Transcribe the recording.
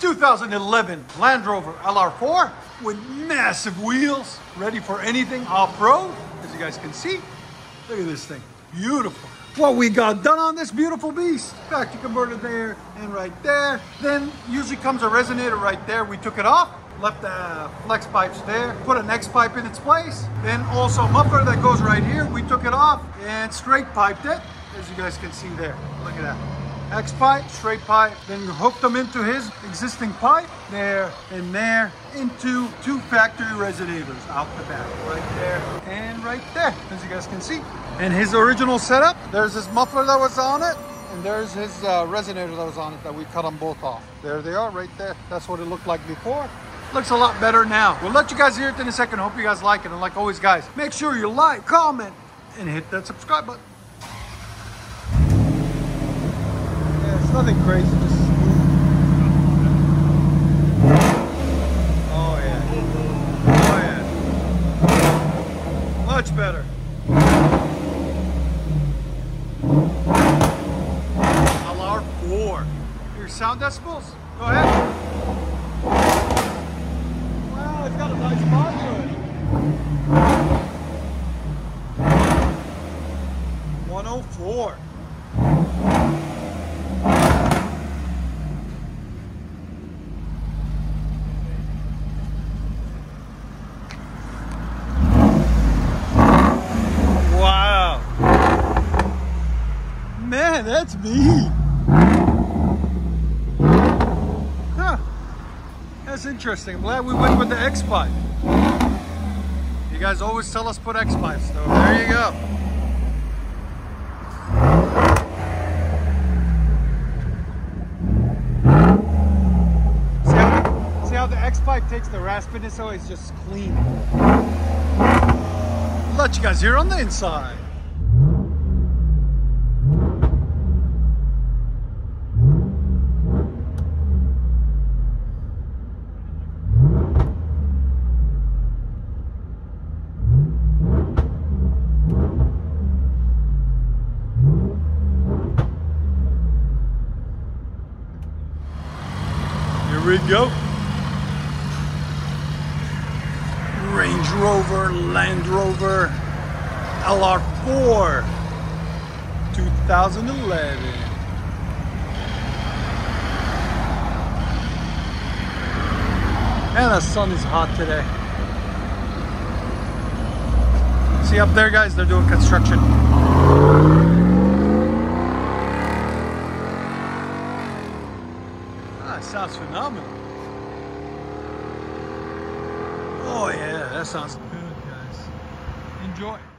2011 Land Rover LR4 with massive wheels, ready for anything off-road, as you guys can see. Look at this thing, beautiful. What we got done on this beautiful beast. Factory converter there and right there. Then usually comes a resonator right there. We took it off, left the flex pipes there, put an X pipe in its place. Then also muffler that goes right here. We took it off and straight piped it, as you guys can see there. Look at that. X pipe, straight pipe, then hook them into his existing pipe, there and there, into two factory resonators out the back, right there and right there, as you guys can see. And his original setup, there's his muffler that was on it, and there's his uh, resonator that was on it that we cut them both off. There they are, right there. That's what it looked like before. Looks a lot better now. We'll let you guys hear it in a second. Hope you guys like it. And like always, guys, make sure you like, comment, and hit that subscribe button. It's nothing crazy, just. Oh yeah. Oh yeah. Much better. LR4. Your sound decibels? Go ahead. Wow, it's got a nice body on it. 104. Wow. Man, that's me. Huh. That's interesting. I'm glad we went with the X pipe. You guys always tell us put X pipes, so there you go. See how, the X pipe takes the raspiness so it's just clean. Let you guys hear on the inside. Here we go. Range Rover, Land Rover, LR4, 2011. And the sun is hot today. See up there, guys? They're doing construction. Ah, it sounds phenomenal. Oh yeah, that sounds good, guys. Enjoy.